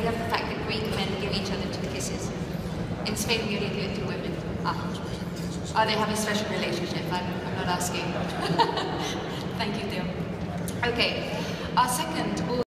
I love the fact that Greek men give each other two kisses. In Spain, we only do it to women. Ah. Oh, they have a special relationship. I'm, I'm not asking. Thank you, Theo. Okay, our second.